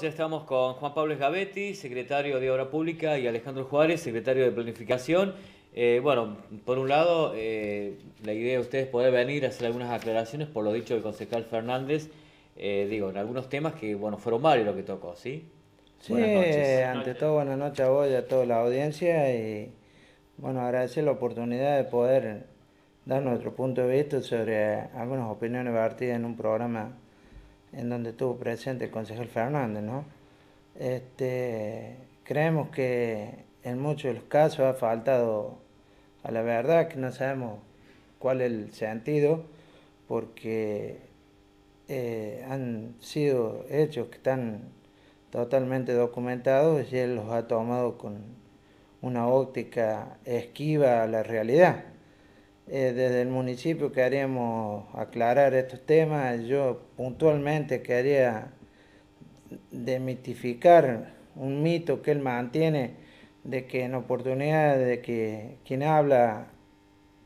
Ya estamos con Juan Pablo Esgabetti, secretario de Obra Pública, y Alejandro Juárez, secretario de Planificación. Eh, bueno, por un lado, eh, la idea de ustedes poder venir a hacer algunas aclaraciones por lo dicho del concejal Fernández, eh, digo, en algunos temas que, bueno, fueron varios lo que tocó, ¿sí? Sí, ante todo, buenas noches a vos y a toda la audiencia y, bueno, agradecer la oportunidad de poder dar nuestro punto de vista sobre algunas opiniones vertidas en un programa en donde estuvo presente el concejal Fernández, ¿no? Este, creemos que en muchos de los casos ha faltado a la verdad, que no sabemos cuál es el sentido, porque eh, han sido hechos que están totalmente documentados y él los ha tomado con una óptica esquiva a la realidad. Eh, desde el municipio queríamos aclarar estos temas. Yo puntualmente quería demitificar un mito que él mantiene de que en oportunidad de que quien habla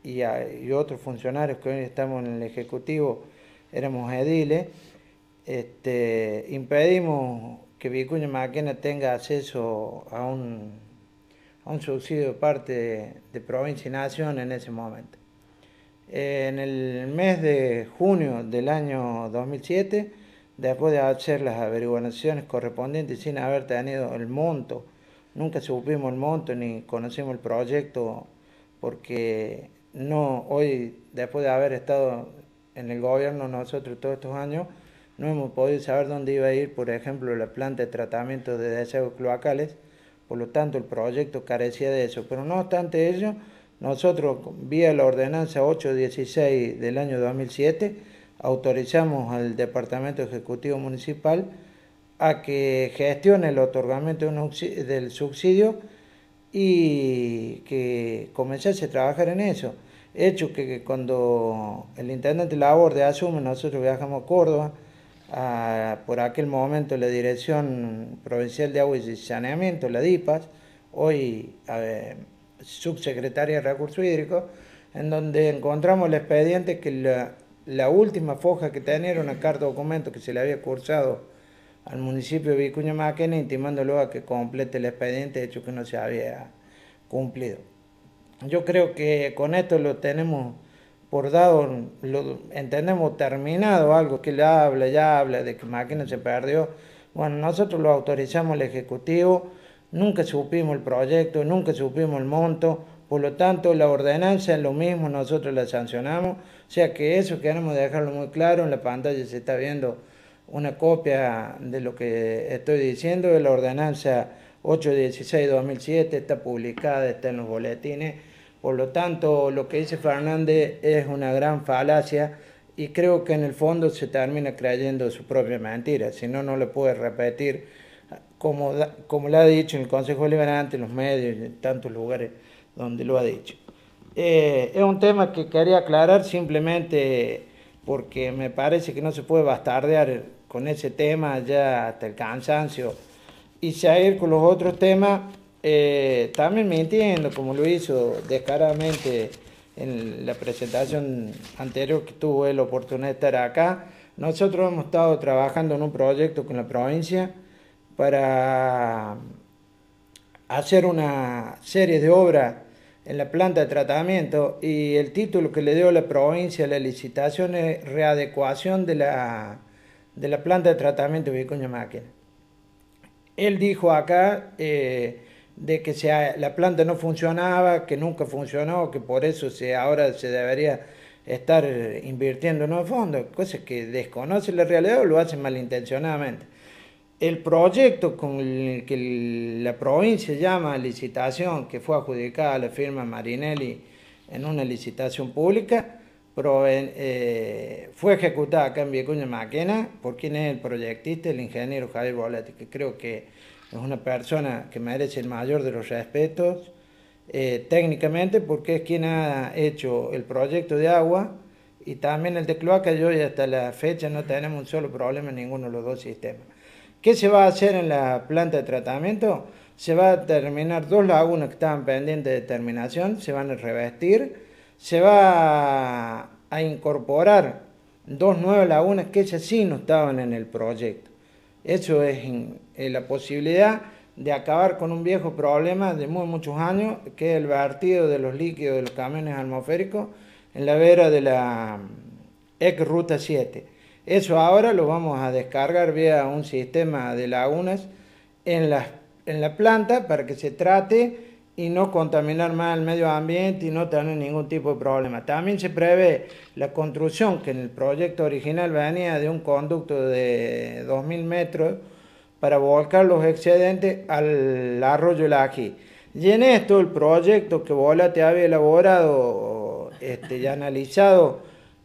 y, otros funcionarios que hoy estamos en el Ejecutivo éramos ediles, este, impedimos que Vicuña Maquena tenga acceso a un, a subsidio de parte de provincia y nación en ese momento. En el mes de junio del año 2007, después de hacer las averiguaciones correspondientes sin haber tenido el monto, nunca supimos el monto ni conocimos el proyecto porque no hoy, después de haber estado en el gobierno nosotros todos estos años, no hemos podido saber dónde iba a ir, por ejemplo, la planta de tratamiento de desechos cloacales, por lo tanto el proyecto carecía de eso. Pero no obstante ello, nosotros, vía la ordenanza 816 del año 2007, autorizamos al Departamento Ejecutivo Municipal a que gestione el otorgamiento del subsidio y que comenzase a trabajar en eso. Hecho que cuando el intendente Laborde asume, nosotros viajamos a Córdoba, por aquel momento la Dirección Provincial de Agua y Saneamiento, la DIPAS, hoy subsecretaria de Recursos Hídricos, en donde encontramos el expediente que la, última foja que tenía era una carta de documento que se le había cursado al municipio de Vicuña Maquena, intimándolo a que complete el expediente, hecho que no se había cumplido. Yo creo que con esto lo tenemos por dado, lo entendemos terminado, algo que le habla, ya habla de que Máquina se perdió. Bueno, nosotros lo autorizamos al Ejecutivo, nunca supimos el proyecto, nunca supimos el monto, por lo tanto la ordenanza es lo mismo, nosotros la sancionamos, o sea que eso queremos dejarlo muy claro, en la pantalla se está viendo una copia de lo que estoy diciendo, de la ordenanza 816-2007, está publicada, está en los boletines, por lo tanto lo que dice Fernández es una gran falacia y creo que en el fondo se termina creyendo su propia mentira, si no, no le puede repetir como, como lo ha dicho en el Consejo Liberante, en los medios en tantos lugares donde lo ha dicho. Eh, es un tema que quería aclarar simplemente porque me parece que no se puede bastardear con ese tema ya hasta el cansancio y seguir con los otros temas, eh, también mintiendo como lo hizo descaradamente en la presentación anterior que tuvo la oportunidad de estar acá. Nosotros hemos estado trabajando en un proyecto con la provincia para hacer una serie de obras en la planta de tratamiento y el título que le dio la provincia a la licitación es readecuación de la, de la planta de tratamiento de Vicuña Máquina. Él dijo acá eh, de que la planta no funcionaba, que nunca funcionó, que por eso se, ahora se debería estar invirtiendo en nuevos fondos, cosas que desconoce la realidad o lo hacen malintencionadamente el proyecto con el que la provincia llama licitación, que fue adjudicada a la firma Marinelli en una licitación pública, eh, fue ejecutada acá en Vicuña Maquena por quien es el proyectista, el ingeniero Javier Boletti, que creo que es una persona que merece el mayor de los respetos eh, técnicamente porque es quien ha hecho el proyecto de agua y también el de cloaca. Yo y hasta la fecha no tenemos un solo problema en ninguno de los dos sistemas. ¿Qué se va a hacer en la planta de tratamiento? Se va a terminar dos lagunas que estaban pendientes de terminación, se van a revestir, se va a incorporar dos nuevas lagunas que esas sí no estaban en el proyecto. Eso es la posibilidad de acabar con un viejo problema de muchos años, que es el vertido de los líquidos de los camiones atmosféricos en la vera de la ex Ruta 7. Eso ahora lo vamos a descargar vía un sistema de lagunas en la, en la planta para que se trate y no contaminar más el medio ambiente y no tener ningún tipo de problema. También se prevé la construcción, que en el proyecto original venía de un conducto de 2.000 metros, para volcar los excedentes al arroyo Lají. Y en esto el proyecto que Volate había elaborado este, y analizado,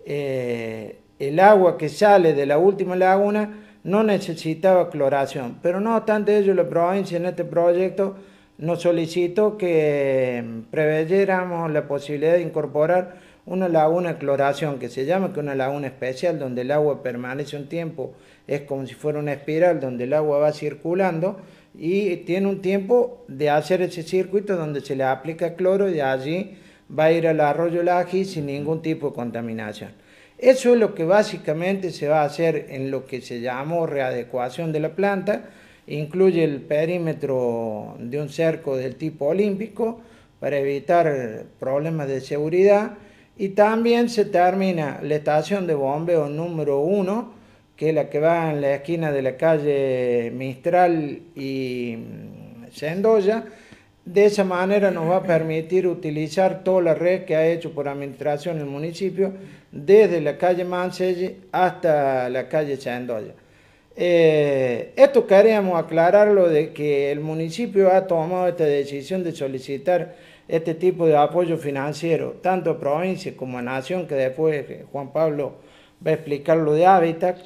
eh, el agua que sale de la última laguna no necesitaba cloración. Pero no obstante ello, la provincia en este proyecto nos solicitó que preveyéramos la posibilidad de incorporar una laguna de cloración que se llama que una laguna especial donde el agua permanece un tiempo es como si fuera una espiral donde el agua va circulando y tiene un tiempo de hacer ese circuito donde se le aplica cloro y allí va a ir al arroyo Laji sin ningún tipo de contaminación. Eso es lo que básicamente se va a hacer en lo que se llamó readecuación de la planta, incluye el perímetro de un cerco del tipo olímpico para evitar problemas de seguridad y también se termina la estación de bombeo número 1 que es la que va en la esquina de la calle Mistral y Sendoya. De esa manera nos va a permitir utilizar toda la red que ha hecho por administración el municipio, desde la calle Manselle hasta la calle Sendoya. Eh, esto queríamos aclararlo de que el municipio ha tomado esta decisión de solicitar este tipo de apoyo financiero, tanto a provincia como a nación, que después Juan Pablo va a explicar lo de Hábitat,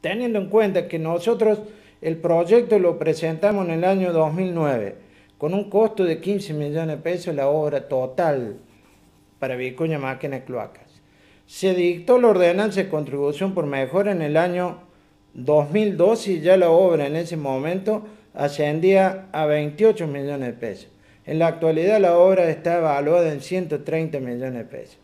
teniendo en cuenta que nosotros el proyecto lo presentamos en el año 2009 con un costo de 15 millones de pesos la obra total para Vicuña Máquina Cloacas. Se dictó la ordenanza de contribución por mejora en el año 2012 y ya la obra en ese momento ascendía a 28 millones de pesos. En la actualidad la obra está evaluada en 130 millones de pesos.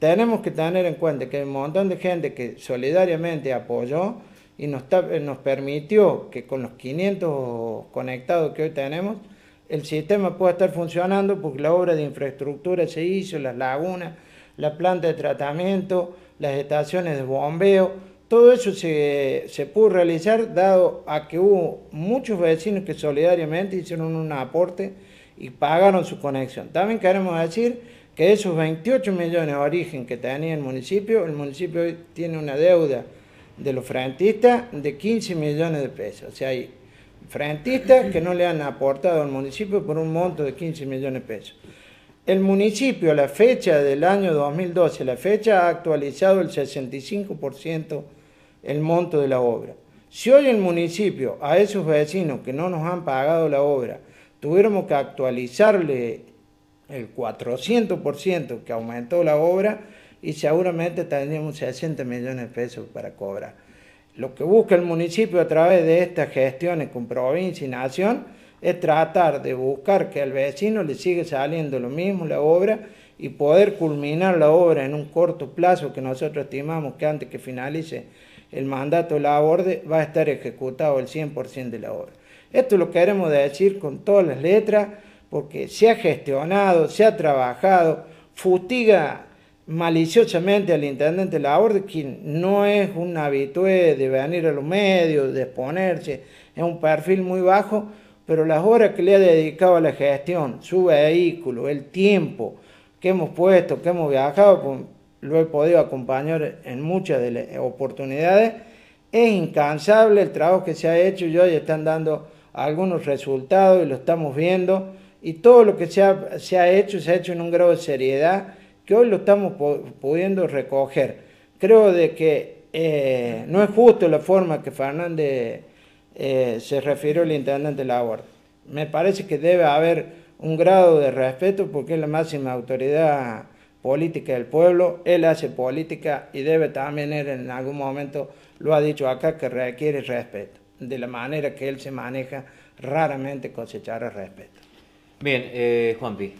Tenemos que tener en cuenta que hay un montón de gente que solidariamente apoyó y nos, nos permitió que con los 500 conectados que hoy tenemos, el sistema pueda estar funcionando porque la obra de infraestructura se hizo, las lagunas, la planta de tratamiento, las estaciones de bombeo, todo eso se, se, pudo realizar dado a que hubo muchos vecinos que solidariamente hicieron un aporte y pagaron su conexión. También queremos decir que esos 28 millones de origen que tenía el municipio, el municipio hoy tiene una deuda de los frentistas de 15 millones de pesos. O sea, hay frentistas que no le han aportado al municipio por un monto de 15 millones de pesos. El municipio, a la fecha del año 2012, la fecha ha actualizado el 65% el monto de la obra. Si hoy el municipio, a esos vecinos que no nos han pagado la obra, tuviéramos que actualizarle el 400% que aumentó la obra, y seguramente tendríamos 60 millones de pesos para cobrar. Lo que busca el municipio a través de estas gestiones con provincia y nación es tratar de buscar que al vecino le siga saliendo lo mismo la obra y poder culminar la obra en un corto plazo que nosotros estimamos que antes que finalice el mandato de la aborde va a estar ejecutado el 100% de la obra. Esto lo queremos decir con todas las letras porque se ha gestionado, se ha trabajado, fustiga maliciosamente al intendente Laborde, quien no es un habitué de venir a los medios, de exponerse, es un perfil muy bajo, pero las horas que le ha dedicado a la gestión, su vehículo, el tiempo que hemos puesto, que hemos viajado, pues, lo he podido acompañar en muchas de las oportunidades, es incansable el trabajo que se ha hecho y hoy están dando algunos resultados y lo estamos viendo, y todo lo que se ha, se ha hecho se ha hecho en un grado de seriedad que hoy lo estamos pudiendo recoger. Creo de que eh, no es justo la forma que Fernández eh, se refirió al intendente Labor. Me parece que debe haber un grado de respeto porque es la máxima autoridad política del pueblo, él hace política y debe también en algún momento, lo ha dicho acá, que requiere respeto. De la manera que él se maneja, raramente cosechará respeto. Bien, eh, Juanpi.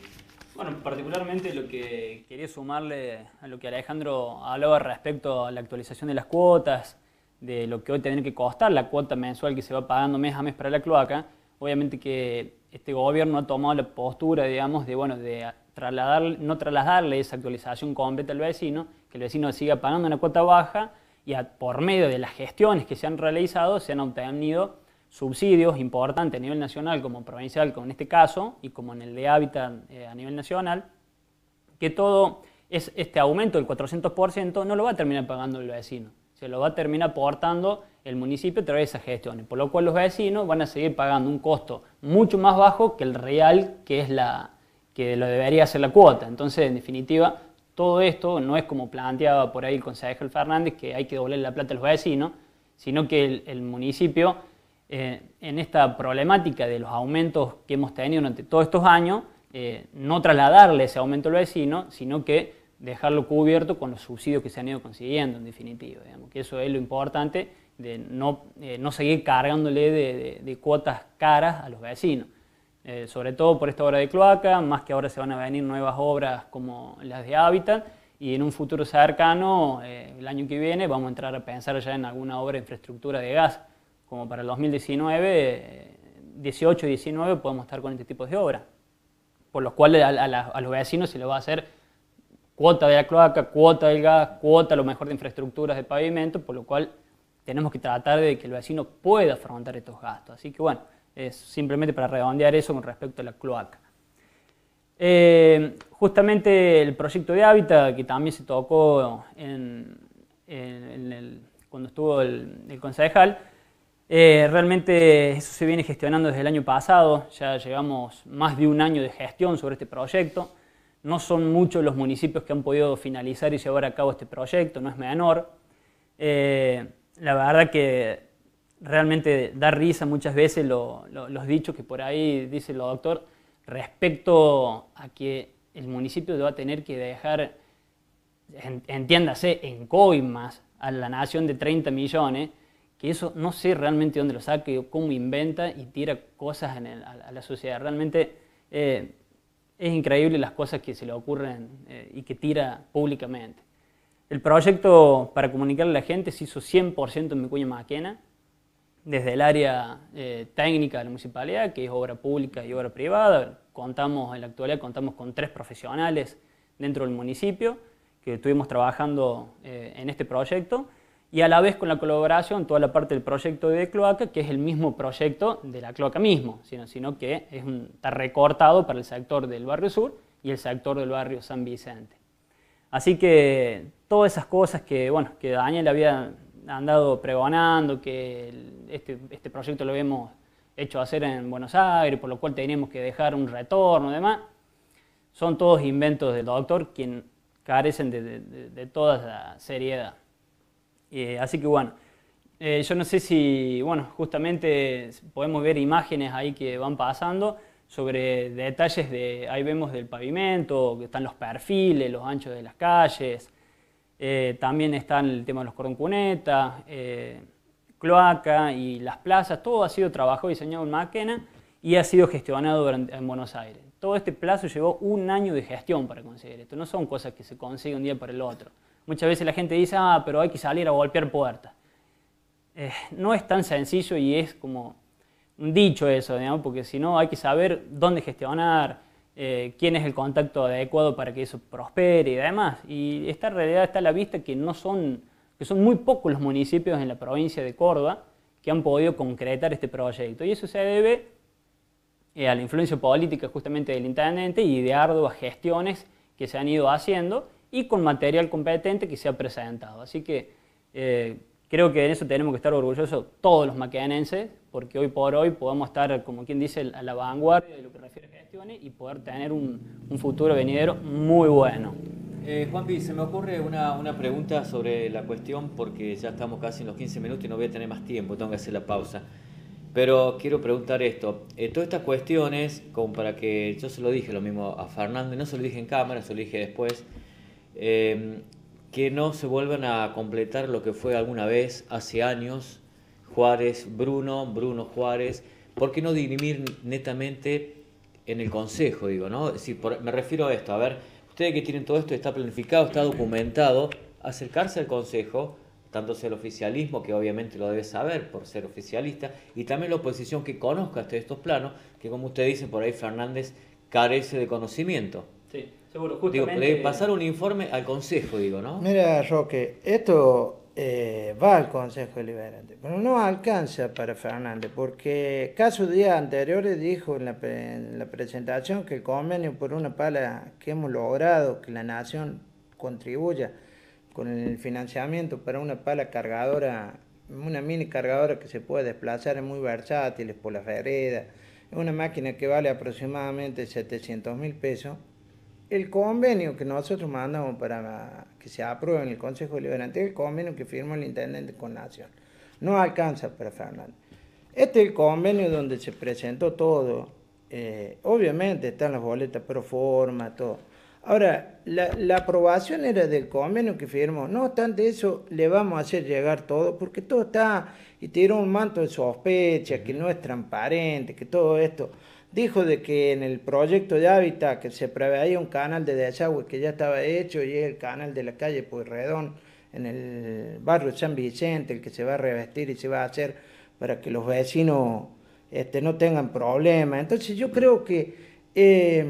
Bueno, particularmente lo que quería sumarle a lo que Alejandro hablaba respecto a la actualización de las cuotas de lo que hoy tiene que costar la cuota mensual que se va pagando mes a mes para la cloaca, obviamente que este gobierno ha tomado la postura, digamos, de, bueno, de trasladar, no trasladarle esa actualización completa al vecino, que el vecino siga pagando una cuota baja y por medio de las gestiones que se han realizado se han obtenido subsidios importantes a nivel nacional como provincial, como en este caso, y como en el de hábitat eh, a nivel nacional, que todo es, este aumento del 400% no lo va a terminar pagando el vecino, se lo va a terminar aportando el municipio a través de esas gestiones, por lo cual los vecinos van a seguir pagando un costo mucho más bajo que el real que es la que lo debería ser la cuota. Entonces, en definitiva, todo esto no es como planteaba por ahí el consejero Fernández, que hay que doblar la plata a los vecinos, sino que el, municipio, eh, en esta problemática de los aumentos que hemos tenido durante todos estos años, eh, no trasladarle ese aumento al vecino, sino que dejarlo cubierto con los subsidios que se han ido consiguiendo, en definitiva. Que eso es lo importante de no, eh, no seguir cargándole de, cuotas caras a los vecinos. Sobre todo por esta obra de cloaca, más que ahora se van a venir nuevas obras como las de hábitat, y en un futuro cercano, el año que viene, vamos a entrar a pensar ya en alguna obra de infraestructura de gas, como para el 2019, 18 y 19 podemos estar con este tipo de obras por los cuales a, los vecinos se les va a hacer cuota de la cloaca, cuota del gas, cuota lo mejor de infraestructuras de pavimento, por lo cual tenemos que tratar de que el vecino pueda afrontar estos gastos. Así que bueno, es simplemente para redondear eso con respecto a la cloaca. Eh, justamente el proyecto de hábitat que también se tocó cuando estuvo el, el concejal, eh, realmente eso se viene gestionando desde el año pasado, ya llevamos más de un año de gestión sobre este proyecto. No son muchos los municipios que han podido finalizar y llevar a cabo este proyecto, no es menor. Eh, la verdad que realmente da risa muchas veces los dichos que por ahí dice el doctor respecto a que el municipio va a tener que dejar, entiéndase, en coimas a la nación de 30 millones que eso no sé realmente dónde lo saca, cómo inventa y tira cosas a, la sociedad. Realmente eh, es increíble las cosas que se le ocurren eh, y que tira públicamente. El proyecto para comunicarle a la gente se hizo 100% en Micuña Maquena, desde el área eh, técnica de la municipalidad, que es obra pública y obra privada. Contamos, en la actualidad contamos con tres profesionales dentro del municipio que estuvimos trabajando en este proyecto y a la vez con la colaboración toda la parte del proyecto de cloaca, que es el mismo proyecto de la cloaca mismo, sino, sino que es está recortado para el sector del barrio sur y el sector del barrio San Vicente. Así que todas esas cosas que, bueno, que Daniel había andado pregonando, que este, este proyecto lo habíamos hecho hacer en Buenos Aires, por lo cual teníamos que dejar un retorno y demás, son todos inventos del doctor, quien carecen de toda la seriedad. Eh, así que bueno, eh, yo no sé si, bueno, justamente podemos ver imágenes ahí que van pasando sobre detalles de, ahí vemos del pavimento, que están los perfiles, los anchos de las calles, eh, también están el tema de los cordón cloaca y las plazas, todo ha sido trabajado y diseñado en máquina y ha sido gestionado en Buenos Aires. Todo este plazo llevó un año de gestión para conseguir esto, no son cosas que se consiguen un día para el otro. Muchas veces la gente dice, ah, pero hay que salir a golpear puertas. Eh, no es tan sencillo y es como un dicho eso, digamos, porque si no hay que saber dónde gestionar, eh, quién es el contacto adecuado para que eso prospere y demás. Y esta realidad está a la vista que no son, que son muy pocos los municipios en la provincia de Córdoba que han podido concretar este proyecto. Y eso se debe eh, a la influencia política justamente del intendente y de arduas gestiones que se han ido haciendo y con material competente que se ha presentado. Así que eh, creo que en eso tenemos que estar orgullosos todos los maquenenses, porque hoy por hoy podemos estar, como quien dice, a la vanguardia de lo que refiere a gestiones y poder tener un, futuro venidero muy bueno. Eh, Juanpi, se me ocurre una, una, pregunta sobre la cuestión, porque ya estamos casi en los 15 minutos y no voy a tener más tiempo, tengo que hacer la pausa. Pero quiero preguntar esto. Eh, todas estas cuestiones, como para que yo se lo dije lo mismo a Fernando, y no se lo dije en cámara, se lo dije después, Em, que no se vuelvan a completar lo que fue alguna vez, hace años, Juárez, Bruno, Bruno Juárez, ¿por qué no dirimir netamente en el Consejo, digo, ¿no? me refiero a esto, a ver, ustedes que tienen todo esto, está planificado, está documentado, acercarse al Consejo tanto sea el oficialismo, que obviamente lo debe saber por ser oficialista, y también la oposición que conozca estos planos, que como usted dice, por ahí Fernández carece de conocimiento. Sí, seguro, justamente... Digo, debe pasar un informe al Consejo, digo, ¿no? Mira, Roque, esto eh, va al Consejo Deliberante, pero no alcanza para Fernández, porque caso días anteriores dijo en la, en la presentación que el convenio por una pala que hemos logrado que la nación contribuya con el financiamiento para una pala cargadora, una mini cargadora que se puede desplazar, es muy versátil, es por la vereda, es una máquina que vale aproximadamente 700 mil pesos. El convenio que nosotros mandamos para que se apruebe en el Consejo Liberante es el convenio que firmó el intendente con Nación. No alcanza para Fernández. Este es el convenio donde se presentó todo. Eh, obviamente están las boletas pro forma, todo Ahora, la, aprobación era del convenio que firmó. No obstante eso, le vamos a hacer llegar todo, porque todo está, y tiró un manto de sospecha, que no es transparente, que todo esto. Dijo de que en el proyecto de hábitat que se preveía un canal de desagüe que ya estaba hecho y es el canal de la calle Pueyrredón en el barrio San Vicente, el que se va a revestir y se va a hacer para que los vecinos este, no tengan problemas. Entonces yo creo que eh,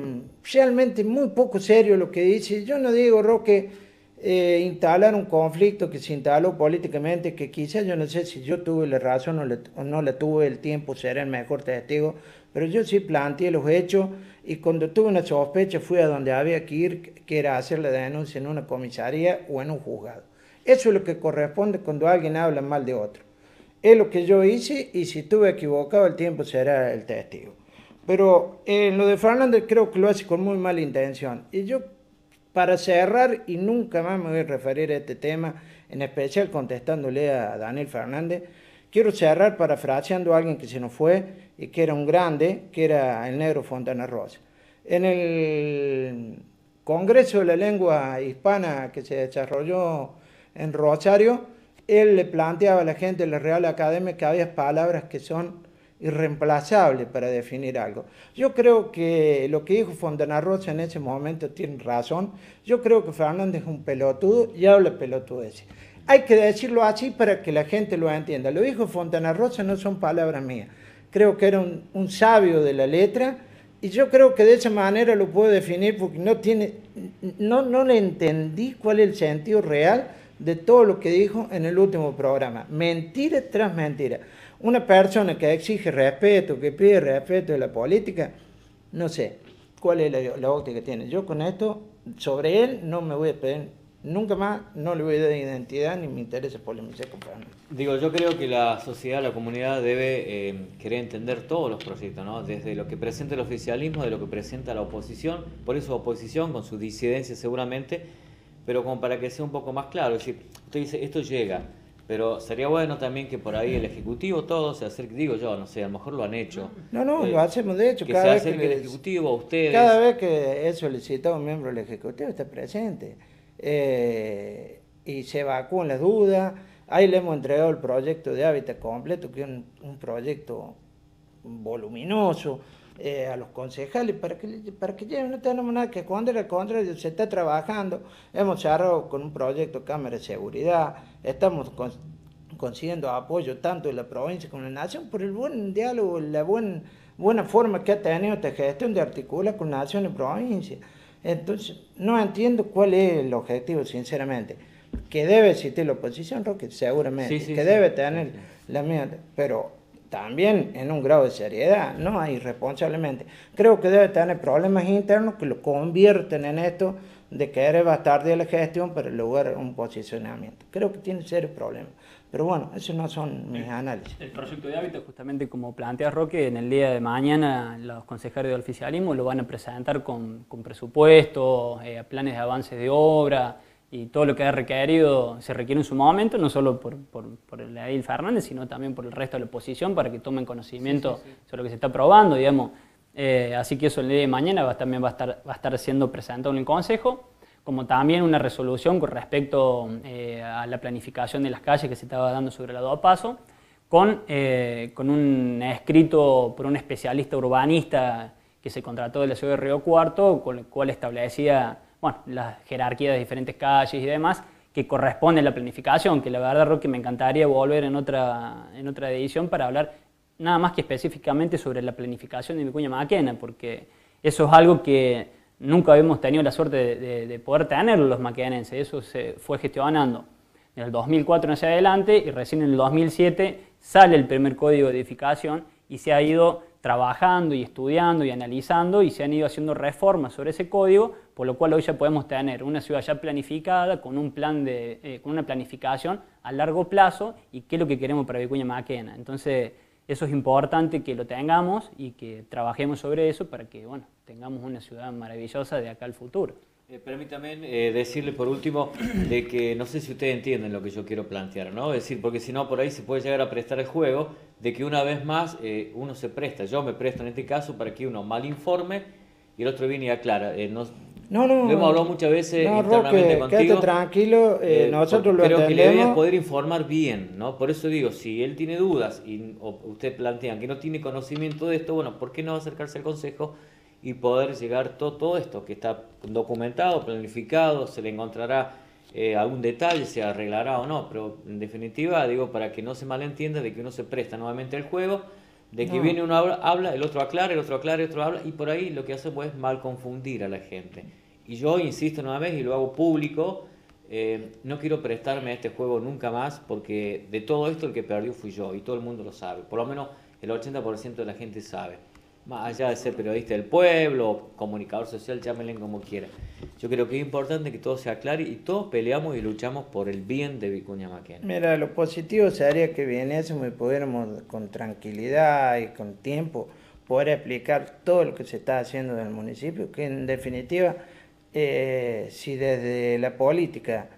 realmente muy poco serio lo que dice. Yo no digo, Roque, eh, instalar un conflicto que se instaló políticamente, que quizás yo no sé si yo tuve la razón o, no la tuve, el tiempo será el mejor testigo, pero yo sí planteé los hechos y cuando tuve una sospecha fui a donde había que ir, que era hacer la denuncia en una comisaría o en un juzgado. Eso es lo que corresponde cuando alguien habla mal de otro. Es lo que yo hice y si estuve equivocado el tiempo será el testigo. Pero eh, lo de Fernández creo que lo hace con muy mala intención. Y yo, para cerrar, y nunca más me voy a referir a este tema, en especial contestándole a Daniel Fernández, quiero cerrar parafraseando a alguien que se nos fue y que era un grande, que era el negro Fontana Rosa. En el Congreso de la Lengua Hispana que se desarrolló en Rosario, él le planteaba a la gente de la Real Academia que había palabras que son irreemplazable para definir algo. Yo creo que lo que dijo Fontana Rosa en ese momento tiene razón. Yo creo que Fernández es un pelotudo y habla ese. Hay que decirlo así para que la gente lo entienda. Lo dijo Fontana Rosa, no son palabras mías. Creo que era un, sabio de la letra y yo creo que de esa manera lo puedo definir porque no tiene, no, no le entendí cuál es el sentido real de todo lo que dijo en el último programa. Mentira tras mentira una persona que exige respeto, que pide respeto de la política, no sé cuál es la, óptica que tiene. Yo con esto, sobre él, no me voy a pedir nunca más, no le voy a dar identidad ni me interesa polemizar con Digo, yo creo que la sociedad, la comunidad debe eh, querer entender todos los proyectos, ¿no? Desde lo que presenta el oficialismo, de lo que presenta la oposición, por eso oposición, con su disidencia seguramente, pero como para que sea un poco más claro, es decir, usted dice, esto llega, pero sería bueno también que por ahí el Ejecutivo todo se acerque, digo yo, no sé, a lo mejor lo han hecho. No, no, lo hacemos de hecho. Que cada se vez que el Ejecutivo a ustedes. Cada vez que es solicitado un miembro del Ejecutivo está presente. Eh, y se evacúan las dudas. Ahí le hemos entregado el proyecto de hábitat completo, que es un proyecto voluminoso eh, a los concejales para que, para que no tenemos nada que esconder, al contrario, se está trabajando, hemos cerrado con un proyecto cámara de seguridad, estamos consiguiendo apoyo tanto de la provincia como de la nación por el buen diálogo, la buen, buena forma que ha tenido esta gestión de articular con nación y provincia. Entonces, no entiendo cuál es el objetivo, sinceramente. Que debe existir la oposición, Roque, seguramente, que debe tener la mía, pero también en un grado de seriedad, no hay irresponsablemente. Creo que debe tener problemas internos que lo convierten en esto de querer de la gestión para lograr un posicionamiento. Creo que tiene serios problemas. Pero bueno, esos no son mis análisis. El proyecto de hábito, justamente como plantea Roque, en el día de mañana los consejeros del oficialismo lo van a presentar con, con presupuestos, eh, planes de avance de obra, y todo lo que ha requerido se requiere en su momento, no solo por, por, por el Edil Fernández, sino también por el resto de la oposición para que tomen conocimiento sobre lo que se está probando, digamos. Eh, así que eso el día de mañana va, también va a, estar, va a estar siendo presentado en el Consejo, como también una resolución con respecto eh, a la planificación de las calles que se estaba dando sobre el lado a paso, con, eh, con un escrito por un especialista urbanista que se contrató de la ciudad de Río Cuarto, con el cual establecía bueno, la jerarquía de diferentes calles y demás, que corresponde a la planificación, que la verdad, Roque, me encantaría volver en otra, en otra edición para hablar nada más que específicamente sobre la planificación de Vicuña Maquena, porque eso es algo que nunca habíamos tenido la suerte de, poder tener los maquenenses, eso se fue gestionando en el 2004 hacia adelante y recién en el 2007 sale el primer código de edificación y se ha ido trabajando y estudiando y analizando y se han ido haciendo reformas sobre ese código, por lo cual hoy ya podemos tener una ciudad ya planificada con un plan de, eh, con una planificación a largo plazo y qué es lo que queremos para Vicuña Maquena. Entonces, eso es importante que lo tengamos y que trabajemos sobre eso para que bueno, tengamos una ciudad maravillosa de acá al futuro. Eh, permítame eh, decirle por último de que no sé si ustedes entienden lo que yo quiero plantear, ¿no? Es decir, porque si no por ahí se puede llegar a prestar el juego de que una vez más eh, uno se presta, yo me presto en este caso para que uno mal informe y el otro viene y aclara. no, no, no, lo hemos hablado muchas veces no, internamente Roque, contigo. tranquilo, nosotros lo Creo que le debe poder informar bien, ¿no? Por eso digo, si él tiene dudas y o usted plantea que no tiene conocimiento de esto, bueno, ¿por qué no acercarse al consejo? Y poder llegar todo, todo esto que está documentado, planificado, se le encontrará eh, algún detalle, se arreglará o no, pero en definitiva digo para que no se malentienda de que uno se presta nuevamente al juego, de que viene uno habla, el otro aclara, el otro aclara, el otro habla y por ahí lo que hace pues, es mal confundir a la gente. Y yo insisto nuevamente y lo hago público, eh, no quiero prestarme a este juego nunca más porque de todo esto el que perdió fui yo y todo el mundo lo sabe, por lo menos el 80% de la gente sabe más allá de ser periodista del pueblo, comunicador social, llámenle como quiera. Yo creo que es importante que todo se aclare y todos peleamos y luchamos por el bien de Vicuña Maquena. Mira, lo positivo sería que viniésemos y pudiéramos con tranquilidad y con tiempo poder explicar todo lo que se está haciendo en el municipio, que en definitiva, eh, si desde la política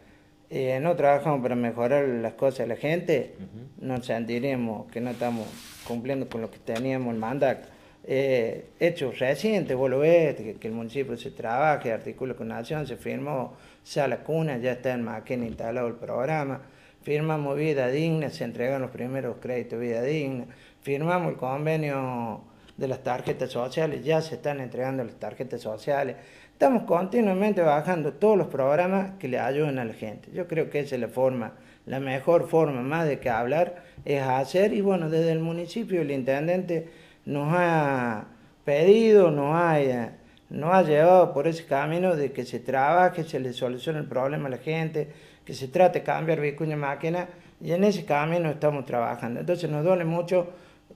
eh, no trabajamos para mejorar las cosas de la gente, nos sentiremos que no estamos cumpliendo con lo que teníamos el mandato eh, hechos recientes, vos lo ves, que, el municipio se trabaje, articula con Nación, se firmó Sala Cuna, ya está en Maquena instalado el programa, firmamos Vida Digna, se entregan los primeros créditos Vida Digna, firmamos el convenio de las tarjetas sociales, ya se están entregando las tarjetas sociales. Estamos continuamente bajando todos los programas que le ayuden a la gente. Yo creo que esa es la forma, la mejor forma más de que hablar es hacer y bueno, desde el municipio el intendente nos ha pedido, nos ha, nos ha llevado por ese camino de que se trabaje, se le solucione el problema a la gente, que se trate de cambiar Vicuña Máquina, y en ese camino estamos trabajando. Entonces nos duele mucho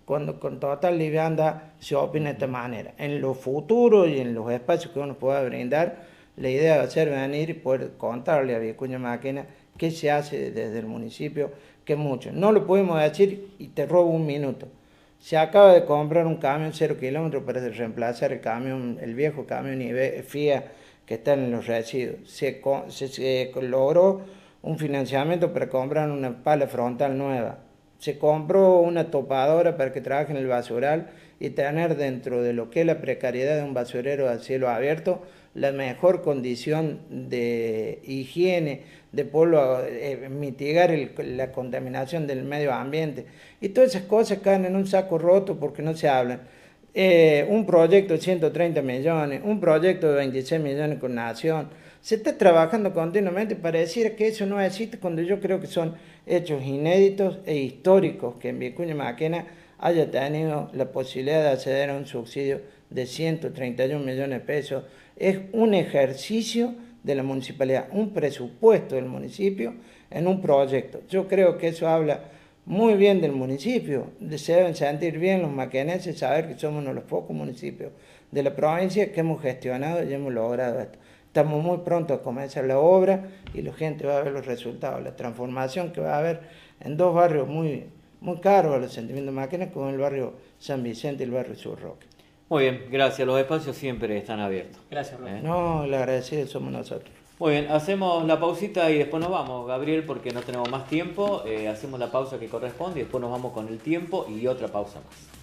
cuando con total liviandad se opina de esta manera. En lo futuro y en los espacios que uno pueda brindar, la idea va a ser venir y poder contarle a Vicuña Máquina qué se hace desde el municipio, que mucho. No lo podemos decir y te robo un minuto. Se acaba de comprar un camión cero kilómetros para reemplazar el camión, el viejo camión FIA que está en los residuos. Se, se, logró un financiamiento para comprar una pala frontal nueva. Se compró una topadora para que trabaje en el basural y tener dentro de lo que es la precariedad de un basurero a cielo abierto la mejor condición de higiene, de poder eh, mitigar la contaminación del medio ambiente. Y todas esas cosas caen en un saco roto porque no se hablan. Eh, un proyecto de 130 millones, un proyecto de 26 millones con Nación. Se está trabajando continuamente para decir que eso no existe cuando yo creo que son hechos inéditos e históricos que en Vicuña Maquena haya tenido la posibilidad de acceder a un subsidio de 131 millones de pesos. Es un ejercicio de la municipalidad, un presupuesto del municipio en un proyecto. Yo creo que eso habla muy bien del municipio, se deben sentir bien los maquenenses, saber que somos uno de los pocos municipios de la provincia que hemos gestionado y hemos logrado esto. Estamos muy pronto a comenzar la obra y la gente va a ver los resultados, la transformación que va a haber en dos barrios muy, muy caros a los sentimientos máquinas, como el barrio San Vicente y el barrio Sur Roque. Muy bien, gracias. Los espacios siempre están abiertos. Gracias. ¿Eh? No, le agradecido somos nosotros. Muy bien, hacemos la pausita y después nos vamos, Gabriel, porque no tenemos más tiempo. Eh, hacemos la pausa que corresponde y después nos vamos con el tiempo y otra pausa más.